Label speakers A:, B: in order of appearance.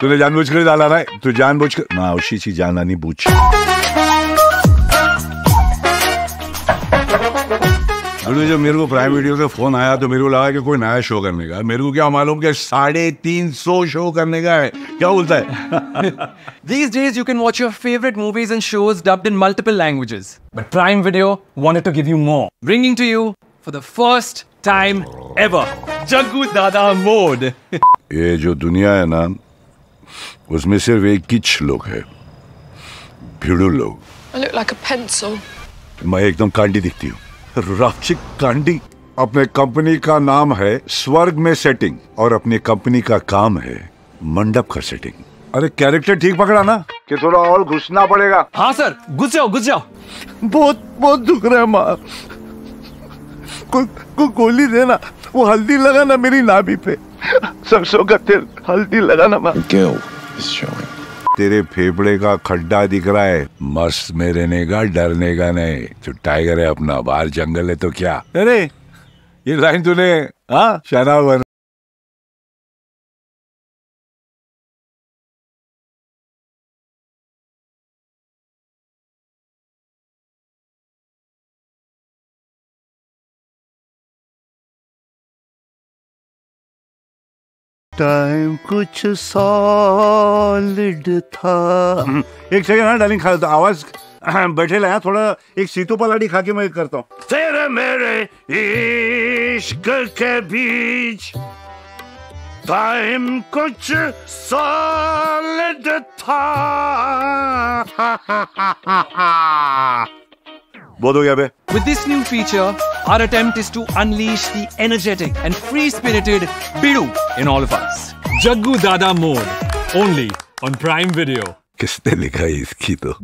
A: तूने जानबूझ कर डाला ना तू जानबूझ कर ना उसी जाना नहीं पूछ। अभी जब मेरे को प्राइम वीडियो से फ़ोन आया तो मेरे को लगा कि कोई नया शो करने का मेरे को क्या मालूम कि साढ़े तीन सौ शो करने का है। क्या बोलता है?
B: These days you can watch your favourite movies and shows dubbed in multiple languages but Prime Video wanted to give you more bringing to you for the first time ever Jaggu Dada mode
A: ये जो दुनिया है ना उसमें सिर्फ़ एक किच लोग है। भिड़ू लोग।
C: Like
A: मैं एकदम कांडी दिखती हूँ। रापचिक कांडी। अपने कंपनी का नाम है स्वर्ग में सेटिंग और अपनी कंपनी का काम है मंडप का सेटिंग। अरे कैरेक्टर ठीक पकड़ा ना? कि थोड़ा और घुसना पड़ेगा।
B: हाँ सर घुस जाओ घुस जाओ।
D: बहुत बहुत दुख रहा है माँ। को, को गोली देना वो हल्दी लगा ना मेरी नाभि पे। सरसों का तेल हल्दी लगाना मैं क्यों
A: तेरे फेफड़े का खड्डा दिख रहा है। मस्त में रहने का डरने का नहीं। तो टाइगर है अपना बाहर जंगल है तो क्या? अरे ये लाइन तूने हाँ शना
D: टाइम कुछ सॉलिड था।
A: एक सेकंड हाँ डार्लिंग खा आवाज़ बैठे लाया थोड़ा एक सीतो पलाड़ी खा के मैं करता हूँ।
D: तेरे मेरे इश्क के बीच टाइम कुछ सॉलिड था।
A: बहुत हो गया बे
B: With this new feature, our attempt is to unleash the energetic and free-spirited Bidu in all of us.
E: Jaggu Dada Mode, only on Prime Video.
A: किसने लिखा है इसकी तो